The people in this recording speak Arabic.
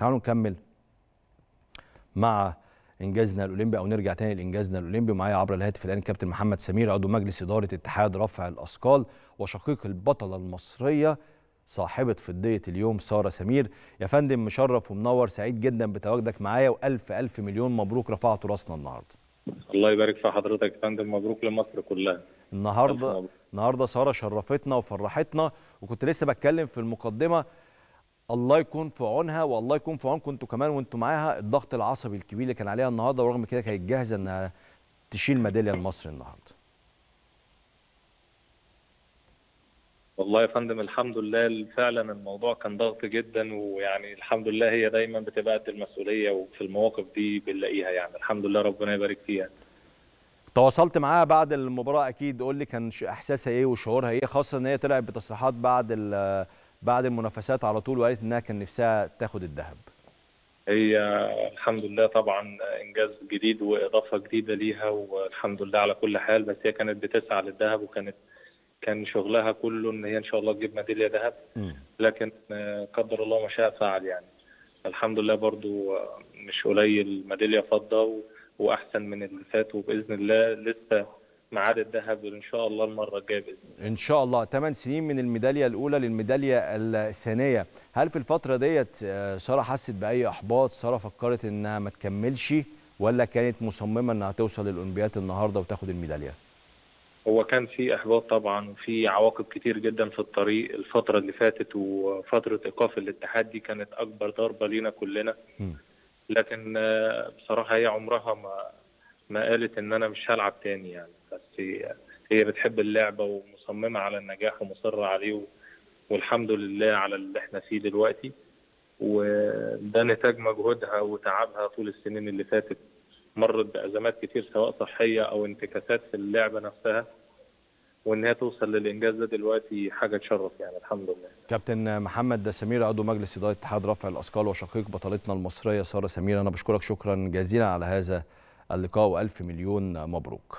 تعالوا نكمل مع إنجازنا الأولمبي أو نرجع تاني لإنجازنا الأولمبي. معايا عبر الهاتف الآن كابتن محمد سمير عضو مجلس إدارة اتحاد رفع الأثقال وشقيق البطلة المصرية صاحبة فضيه اليوم سارة سمير. يا فندم مشرف ومنور سعيد جدا بتواجدك معايا. وألف ألف مليون مبروك رفعت راسنا النهارده. الله يبارك في حضرتك يا فندم. مبروك لمصر كلها. النهارده النهارده سارة شرفتنا وفرحتنا. وكنت لسه بتكلم في المقدمة الله يكون في عونها والله يكون في عونكم أنتوا كمان وانتوا معاها الضغط العصبي الكبير اللي كان عليها النهارده ورغم كده كانت جاهزه انها تشيل ميدالية لمصر النهارده. والله يا فندم الحمد لله فعلا الموضوع كان ضغط جدا ويعني الحمد لله هي دايما بتبقى قد المسؤولية وفي المواقف دي بنلاقيها يعني الحمد لله ربنا يبارك فيها. تواصلت معاها بعد المباراة أكيد قول لي كان إحساسها إيه وشعورها إيه خاصة إن هي طلعت بتصريحات بعد بعد المنافسات على طول وقالت إنها كان نفسها تاخد الذهب. هي الحمد لله طبعا إنجاز جديد وإضافة جديدة ليها والحمد لله على كل حال. بس هي كانت بتسعى للذهب وكانت كان شغلها كله إن هي إن شاء الله تجيب ميدالية ذهب. لكن قدر الله ما شاء فعل يعني. الحمد لله برضو مش قليل ميدالية فضة وأحسن من اللي فات وبإذن الله لسه ميعاد الذهب إن شاء الله المرة الجاية بإذن الله. إن شاء الله. 8 سنين من الميدالية الأولى للميدالية الثانية. هل في الفترة ديت سارة حست بأي إحباط؟ سارة فكرت إنها ما تكملش ولا كانت مصممة إنها توصل للأولمبياد النهارده وتاخد الميدالية؟ هو كان في إحباط طبعا وفي عواقب كتير جدا في الطريق الفترة اللي فاتت وفترة إيقاف الاتحاد دي كانت أكبر ضربة لينا كلنا. م. لكن بصراحة هي عمرها ما ما قالت إن أنا مش هلعب تاني يعني. بس هي, بتحب اللعبة ومصممة على النجاح ومصرة عليه والحمد لله على اللي إحنا فيه دلوقتي. وده نتاج مجهودها وتعبها طول السنين اللي فاتت. مرت بأزمات كتير سواء صحية أو انتكاسات في اللعبة نفسها. وإن هي توصل للإنجاز ده دلوقتي حاجة تشرف يعني الحمد لله. كابتن محمد سمير عضو مجلس إدارة اتحاد رفع الأثقال وشقيق بطلتنا المصرية سارة سمير. أنا بشكرك شكرا جزيلا على هذا اللقاء وألف مليون مبروك.